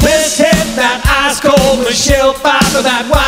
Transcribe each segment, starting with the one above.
This hit that ice cold Michelle Pfeiffer, that white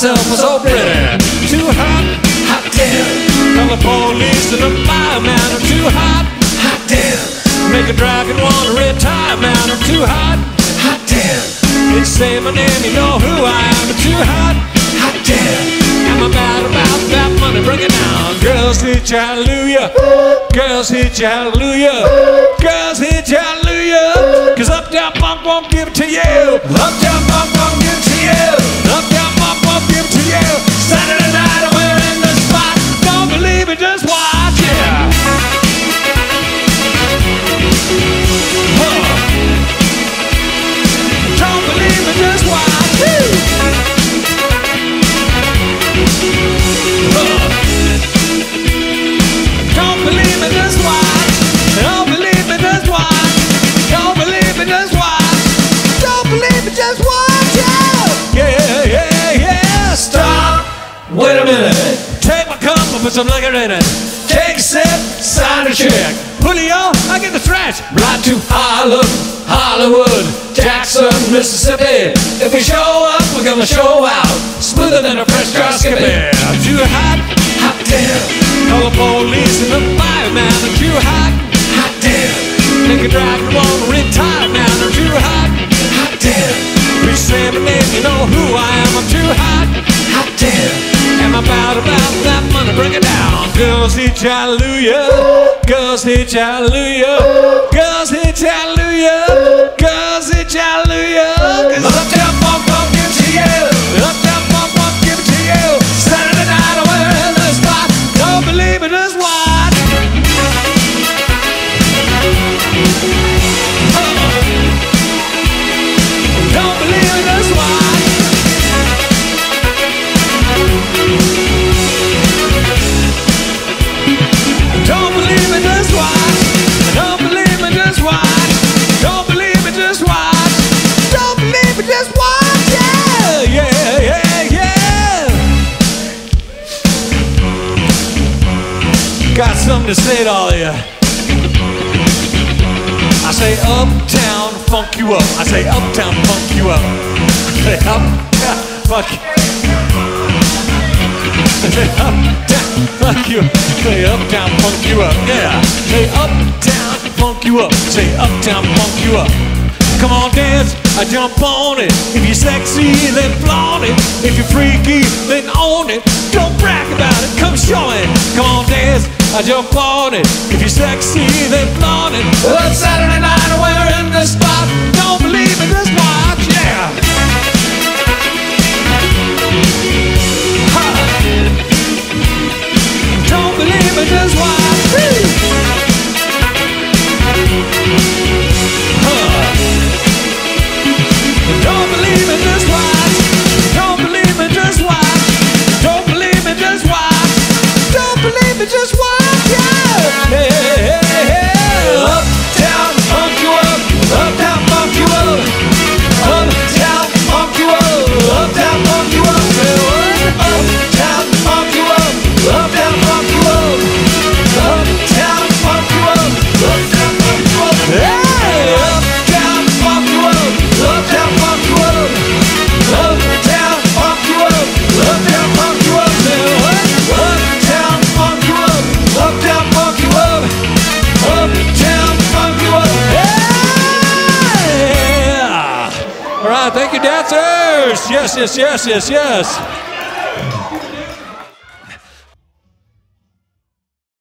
myself, I'm so pretty. Too hot, hot damn. Call the police and the fireman. I'm too hot, hot damn. Make a dragon wanna retire, man. I'm too hot, hot damn. They say my name, you know who I am. I'm too hot, hot damn. I'm about about that money, bring it down. Girls hit you, hallelujah. Girls hit you, hallelujah. Girls hit you, hallelujah. Cause Uptown Funk won't give it to you. Uptown Funk Wait a minute. Take my cup and put some liquor in it. Take a sip, sign a check. Julio, I get the thrash. Right to Harlem, Hollywood, Jackson, Mississippi. If we show up, we're gonna show out. Smoother than a fresh car skippy. I'm too hot, hot damn. Call the police and the fireman. I'm too hot, hot damn. Make a drive and wanna retire, man. I'm too hot, hot damn. My name, you know who I am. I'm too hot, hot damn. About about that money? Bring it down. Girls hit hallelujah. Girls hit hallelujah. Girls hit hallelujah. Something to say to all of you. I say uptown funk you up. I say uptown funk you up. I say uptown funk you Say uptown funk you up. Say uptown funk you up. Yeah. Say uptown funk you up. Say uptown funk you up. Come on, dance, I jump on it. If you're sexy, then flaunt it. If you're freaky, then own it. Don't brag about it, come show it. Dance, I jump on it. If you're sexy, then flaunt it. Well, Saturday night, we're in the spot. Don't believe it, just watch, yeah. Ha. Don't believe it, just watch. Right, thank you, dancers. Yes, yes, yes, yes, yes.